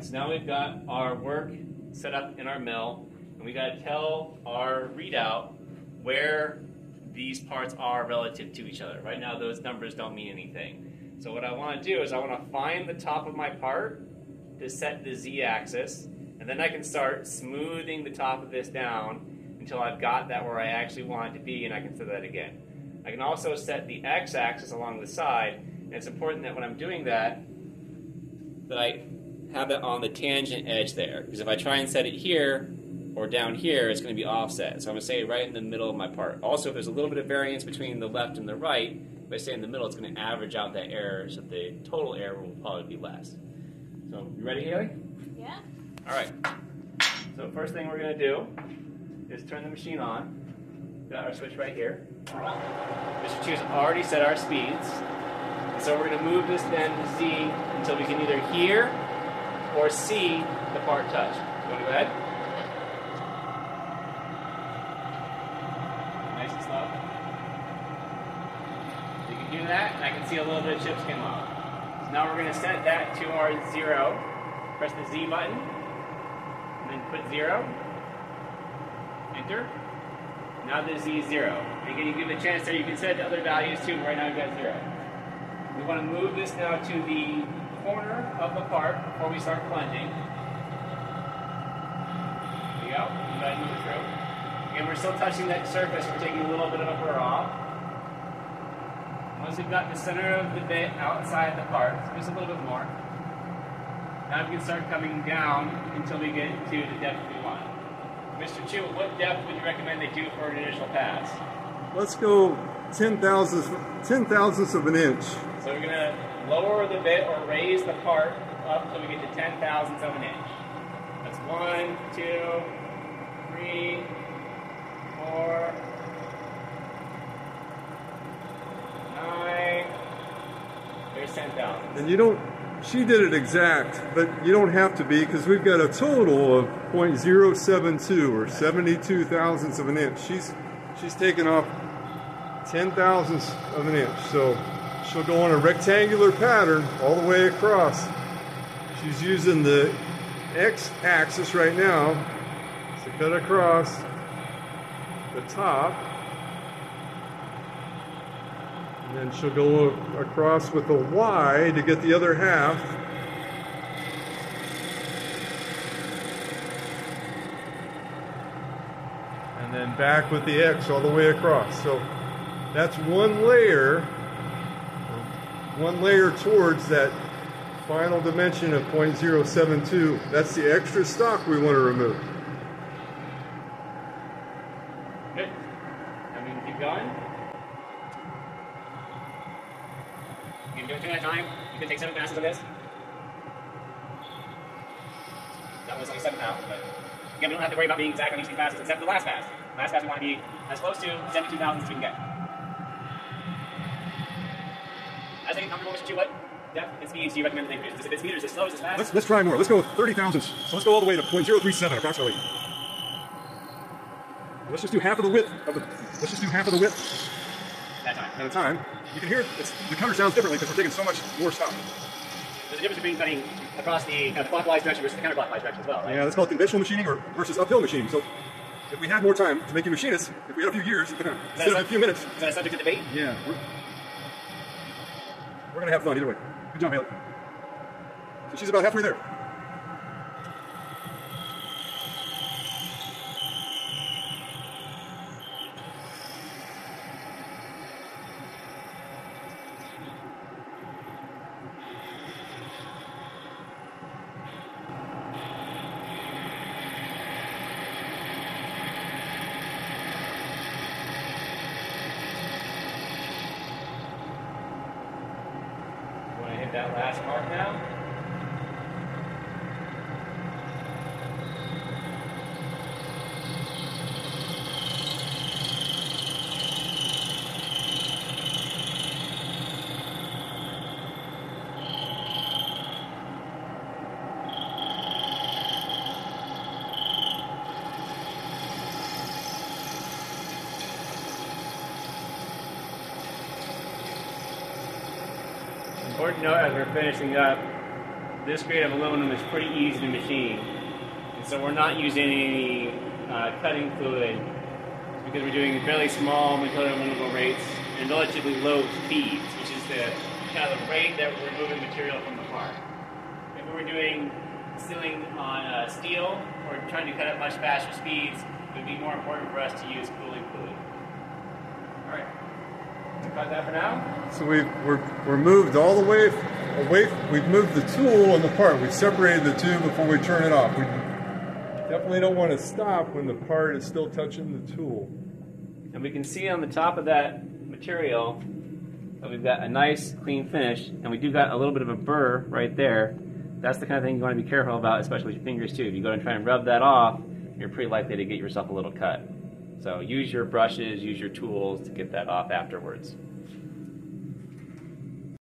So now we've got our work set up in our mill, and we got to tell our readout where these parts are relative to each other. Right now, those numbers don't mean anything. So what I want to do is I want to find the top of my part to set the z-axis, and then I can start smoothing the top of this down until I've got that where I actually want it to be, and I can set that again. I can also set the x-axis along the side, and it's important that when I'm doing that, that I have it on the tangent edge there. Because if I try and set it here or down here, it's going to be offset. So I'm going to say it right in the middle of my part. Also, if there's a little bit of variance between the left and the right, if I stay in the middle, it's going to average out that error so the total error will probably be less. So, you ready, Haley? Yeah. All right. So first thing we're going to do is turn the machine on. Got our switch right here. Mr. Chu's already set our speeds. So we're going to move this then to Z until we can either hear or see the part touch. You want to go ahead? Nice and slow. You can hear that, and I can see a little bit of chips came off. So now we're going to set that to our zero. Press the Z button, and then put zero. Enter. Now the Z is zero. Again, you give a chance there. You can set other values too. Right now you've got zero. We want to move this now to the corner of the part before we start plunging. There you go. You gotta move it through. Again, we're still touching that surface. We're taking a little bit of a burr off. Once we've got the center of the bit outside the part, just a little bit more. Now we can start coming down until we get to the depth we want. Mr. Chu, what depth would you recommend they do for an initial pass? Let's go 10 thousandths, 10 thousandths of an inch. So we're going to lower the bit or raise the part up until we get to 10 thousandths of an inch. That's one, two, three, four, nine. There's 10 thousandths. And you don't, she did it exact, but you don't have to be because we've got a total of 0.072 or 72 thousandths of an inch. She's, she's taken off 10 thousandths of an inch. So she'll go on a rectangular pattern all the way across. She's using the X axis right now to cut across the top. And then she'll go across with a Y to get the other half. And then back with the X all the way across. So that's one layer, one layer towards that final dimension of 0.072. That's the extra stock we want to remove. And we can keep going. You can do it two at a time. You can take seven passes of this. That was only seven now, but again, we don't have to worry about being exact on each of these passes except the last pass. Last pass we want to be as close to 72,000 as we can get. As I get comfortable, Mr. Chu, what depth and speeds do you recommend they produce? Is it speed or is it slow? Is it fast? Let's, let's try more. Let's go 30 thousandths. So let's go all the way to 0.037 approximately. Let's just do half of the width of the. Let's just do half of the width At a time. at a time. You can hear it's, the cutter sounds differently because we're taking so much more stock. There's a difference between cutting across the uh, kind of clockwise direction versus the counterclockwise direction as well, right? Yeah, that's called conventional machining or versus uphill machining. So if we had more time to make you machinists, if we had a few years instead of a few minutes, Is that a subject of debate? yeah, we're, we're gonna have fun either way. Good job, Haley. So she's about halfway there. That last mark now? Important note as we're finishing up, this grade of aluminum is pretty easy to machine. And so we're not using any uh, cutting fluid because we're doing fairly small material removal rates and relatively low speeds, which is the kind of the rate that we're removing material from the part. If we were doing sealing on uh, steel or trying to cut at much faster speeds, it would be more important for us to use cooling fluid. Got that for now. So we've we're, we're moved all the way away. We've moved the tool and the part. We've separated the two before we turn it off. We definitely don't want to stop when the part is still touching the tool. And we can see on the top of that material that we've got a nice clean finish, and we do got a little bit of a burr right there. That's the kind of thing you want to be careful about, especially with your fingers too. If you go and try and rub that off, you're pretty likely to get yourself a little cut. So use your brushes, use your tools to get that off afterwards.